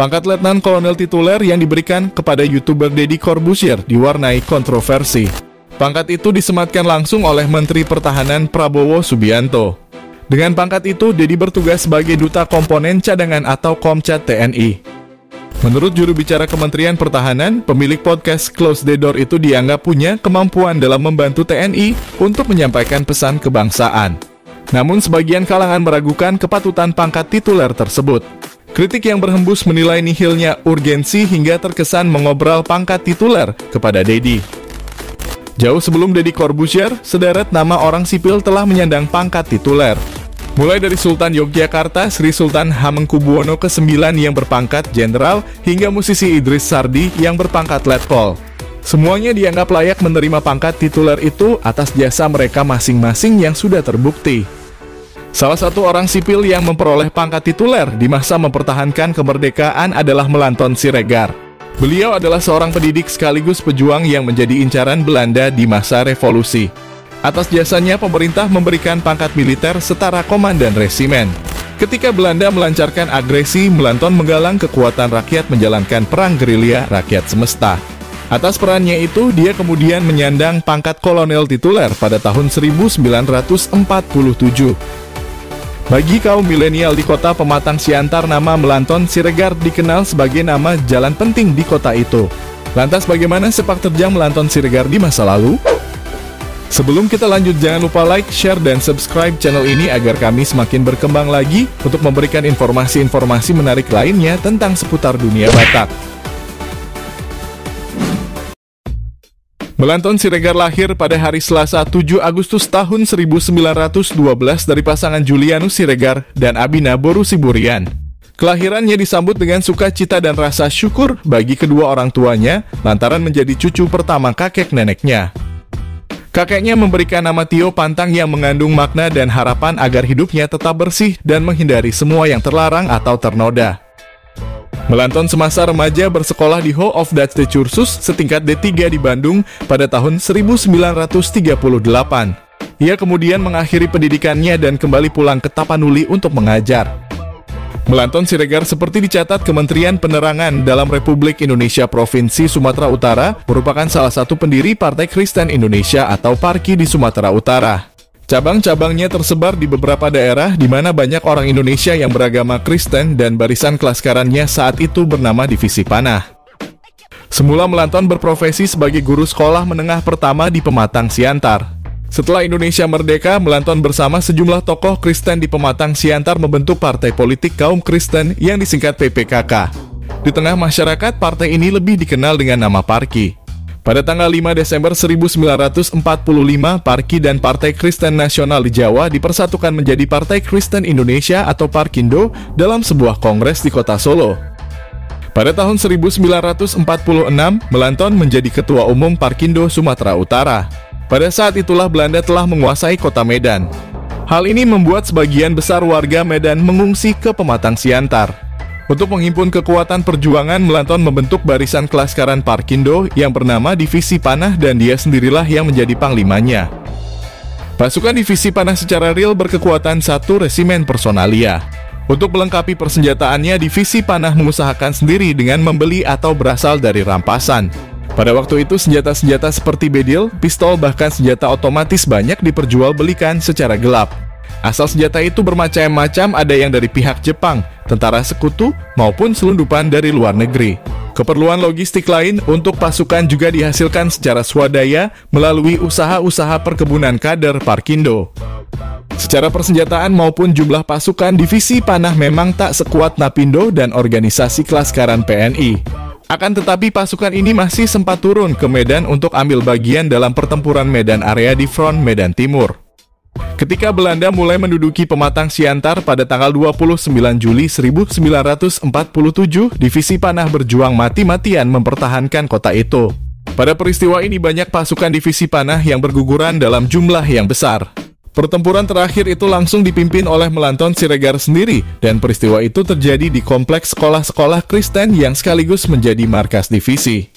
Pangkat Letnan Kolonel tituler yang diberikan kepada YouTuber Deddy Corbuzier diwarnai kontroversi. Pangkat itu disematkan langsung oleh Menteri Pertahanan Prabowo Subianto. Dengan pangkat itu, Deddy bertugas sebagai Duta Komponen Cadangan atau Komcat TNI. Menurut juru bicara Kementerian Pertahanan, pemilik podcast Close the Door itu dianggap punya kemampuan dalam membantu TNI untuk menyampaikan pesan kebangsaan. Namun sebagian kalangan meragukan kepatutan pangkat tituler tersebut. Kritik yang berhembus menilai nihilnya urgensi hingga terkesan mengobral pangkat tituler kepada Dedi. Jauh sebelum Dedi Corbuzier, sederet nama orang sipil telah menyandang pangkat tituler. Mulai dari Sultan Yogyakarta, Sri Sultan Hamengkubuwono ke-9 yang berpangkat jenderal, hingga musisi Idris Sardi yang berpangkat letkol. Semuanya dianggap layak menerima pangkat tituler itu atas jasa mereka masing-masing yang sudah terbukti. Salah satu orang sipil yang memperoleh pangkat tituler di masa mempertahankan kemerdekaan adalah Melanton Siregar. Beliau adalah seorang pendidik sekaligus pejuang yang menjadi incaran Belanda di masa revolusi. Atas jasanya, pemerintah memberikan pangkat militer setara komandan resimen. Ketika Belanda melancarkan agresi, Melanton menggalang kekuatan rakyat menjalankan perang gerilya rakyat semesta. Atas perannya itu, dia kemudian menyandang pangkat kolonel tituler pada tahun 1947. Bagi kaum milenial di kota Pematang Siantar, nama Melanton Siregar dikenal sebagai nama jalan penting di kota itu. Lantas bagaimana sepak terjang Melanton Siregar di masa lalu? Sebelum kita lanjut, jangan lupa like, share, dan subscribe channel ini agar kami semakin berkembang lagi untuk memberikan informasi-informasi menarik lainnya tentang seputar dunia Batak. Melanton Siregar lahir pada hari Selasa 7 Agustus tahun 1912 dari pasangan Julianus Siregar dan Abina Boru Siburian. Kelahirannya disambut dengan sukacita dan rasa syukur bagi kedua orang tuanya lantaran menjadi cucu pertama kakek neneknya. Kakeknya memberikan nama Tio Pantang yang mengandung makna dan harapan agar hidupnya tetap bersih dan menghindari semua yang terlarang atau ternoda. Melanton semasa remaja bersekolah di Hall of Dutch Cursus setingkat D3 di Bandung pada tahun 1938. Ia kemudian mengakhiri pendidikannya dan kembali pulang ke Tapanuli untuk mengajar. Melanton Siregar seperti dicatat Kementerian Penerangan dalam Republik Indonesia Provinsi Sumatera Utara merupakan salah satu pendiri Partai Kristen Indonesia atau PARKI di Sumatera Utara. Cabang-cabangnya tersebar di beberapa daerah di mana banyak orang Indonesia yang beragama Kristen dan barisan kelaskarannya saat itu bernama Divisi Panah. Semula Melanton berprofesi sebagai guru sekolah menengah pertama di Pematang Siantar. Setelah Indonesia merdeka, Melanton bersama sejumlah tokoh Kristen di Pematang Siantar membentuk partai politik kaum Kristen yang disingkat PPKK. Di tengah masyarakat, partai ini lebih dikenal dengan nama Parki. Pada tanggal 5 Desember 1945, Parki dan Partai Kristen Nasional di Jawa dipersatukan menjadi Partai Kristen Indonesia atau Parkindo dalam sebuah kongres di kota Solo. Pada tahun 1946, Melanton menjadi Ketua Umum Parkindo Sumatera Utara. Pada saat itulah Belanda telah menguasai kota Medan. Hal ini membuat sebagian besar warga Medan mengungsi ke Pematang Siantar. Untuk menghimpun kekuatan perjuangan, Melanton membentuk barisan kelaskaran Parkindo yang bernama Divisi Panah dan dia sendirilah yang menjadi panglimanya. Pasukan Divisi Panah secara real berkekuatan satu resimen personalia. Untuk melengkapi persenjataannya, Divisi Panah mengusahakan sendiri dengan membeli atau berasal dari rampasan. Pada waktu itu, senjata-senjata seperti bedil, pistol, bahkan senjata otomatis banyak diperjualbelikan secara gelap. Asal senjata itu bermacam-macam, ada yang dari pihak Jepang, tentara sekutu, maupun selundupan dari luar negeri. Keperluan logistik lain untuk pasukan juga dihasilkan secara swadaya melalui usaha-usaha perkebunan kader Parkindo. Secara persenjataan maupun jumlah pasukan, divisi panah memang tak sekuat Napindo dan organisasi kelaskaran PNI. Akan tetapi pasukan ini masih sempat turun ke Medan untuk ambil bagian dalam pertempuran Medan area di front Medan Timur. Ketika Belanda mulai menduduki Pematang Siantar pada tanggal 29 Juli 1947, Divisi Panah berjuang mati-matian mempertahankan kota itu. Pada peristiwa ini banyak pasukan Divisi Panah yang berguguran dalam jumlah yang besar. Pertempuran terakhir itu langsung dipimpin oleh Melanton Siregar sendiri dan peristiwa itu terjadi di kompleks sekolah-sekolah Kristen yang sekaligus menjadi markas divisi.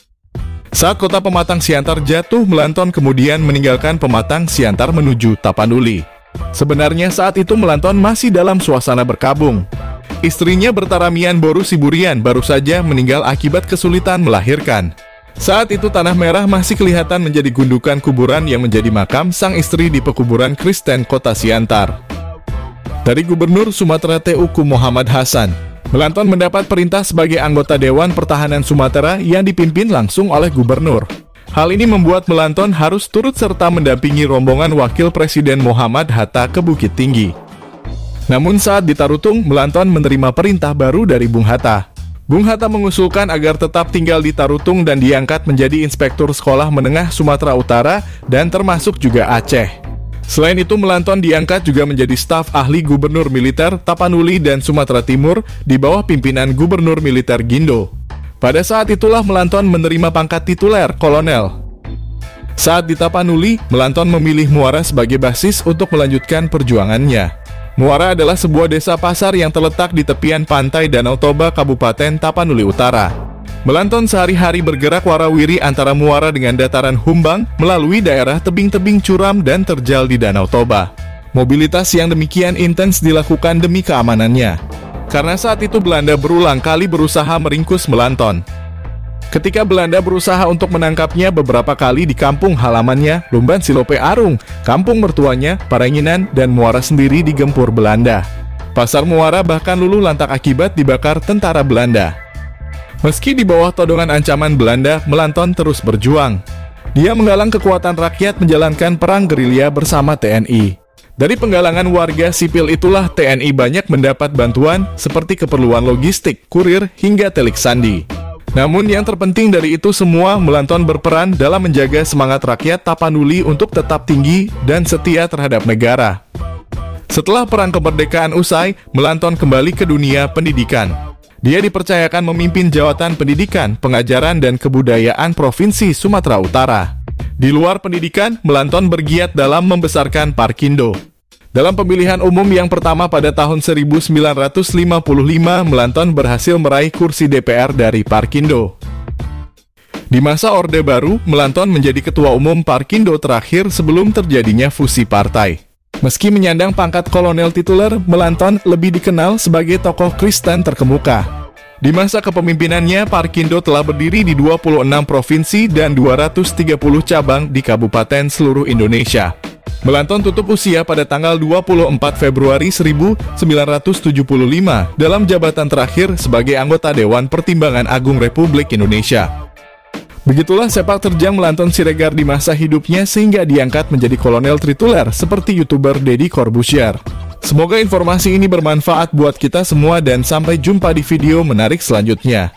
Saat kota Pematang Siantar jatuh, Melanton kemudian meninggalkan Pematang Siantar menuju Tapanuli. Sebenarnya saat itu Melanton masih dalam suasana berkabung. Istrinya Bertaramian Boru Siburian baru saja meninggal akibat kesulitan melahirkan. Saat itu Tanah Merah masih kelihatan menjadi gundukan kuburan yang menjadi makam sang istri di pekuburan Kristen Kota Siantar. Dari Gubernur Sumatera TUku Muhammad Hasan, Melanton mendapat perintah sebagai anggota Dewan Pertahanan Sumatera yang dipimpin langsung oleh Gubernur. Hal ini membuat Melanton harus turut serta mendampingi rombongan Wakil Presiden Muhammad Hatta ke Bukit Tinggi. Namun saat di Tarutung, Melanton menerima perintah baru dari Bung Hatta. Bung Hatta mengusulkan agar tetap tinggal di Tarutung dan diangkat menjadi Inspektur Sekolah Menengah Sumatera Utara dan termasuk juga Aceh. Selain itu, Melanton diangkat juga menjadi staf ahli Gubernur Militer Tapanuli dan Sumatera Timur di bawah pimpinan Gubernur Militer Gindo. Pada saat itulah Melanton menerima pangkat tituler kolonel. Saat di Tapanuli, Melanton memilih Muara sebagai basis untuk melanjutkan perjuangannya. Muara adalah sebuah desa pasar yang terletak di tepian pantai Danau Toba, Kabupaten Tapanuli Utara. Melanton sehari-hari bergerak warawiri antara Muara dengan dataran Humbang melalui daerah tebing-tebing curam dan terjal di Danau Toba. Mobilitas yang demikian intens dilakukan demi keamanannya karena saat itu Belanda berulang kali berusaha meringkus Melanton. Ketika Belanda berusaha untuk menangkapnya beberapa kali di kampung halamannya, Lumban Silope Arung, kampung mertuanya, Paranginan, dan Muara sendiri digempur Belanda. Pasar Muara bahkan luluh lantak akibat dibakar tentara Belanda. Meski di bawah todongan ancaman Belanda, Melanton terus berjuang. Dia menggalang kekuatan rakyat menjalankan perang gerilya bersama TNI. Dari penggalangan warga sipil itulah TNI banyak mendapat bantuan seperti keperluan logistik, kurir, hingga telik sandi. Namun yang terpenting dari itu semua, Melanton berperan dalam menjaga semangat rakyat Tapanuli untuk tetap tinggi dan setia terhadap negara. Setelah Perang Kemerdekaan usai, Melanton kembali ke dunia pendidikan. Dia dipercayakan memimpin jawatan pendidikan, pengajaran, dan kebudayaan Provinsi Sumatera Utara. Di luar pendidikan, Melanton bergiat dalam membesarkan Parkindo. Dalam pemilihan umum yang pertama pada tahun 1955, Melanton berhasil meraih kursi DPR dari Parkindo. Di masa Orde Baru, Melanton menjadi ketua umum Parkindo terakhir sebelum terjadinya fusi partai. Meski menyandang pangkat kolonel tituler, Melanton lebih dikenal sebagai tokoh Kristen terkemuka. Di masa kepemimpinannya, Parkindo telah berdiri di 26 provinsi dan 230 cabang di kabupaten seluruh Indonesia. Melanton tutup usia pada tanggal 24 Februari 1975 dalam jabatan terakhir sebagai anggota Dewan Pertimbangan Agung Republik Indonesia. Begitulah sepak terjang Melanton Siregar di masa hidupnya sehingga diangkat menjadi kolonel trituler seperti YouTuber Deddy Corbuzier. Semoga informasi ini bermanfaat buat kita semua dan sampai jumpa di video menarik selanjutnya.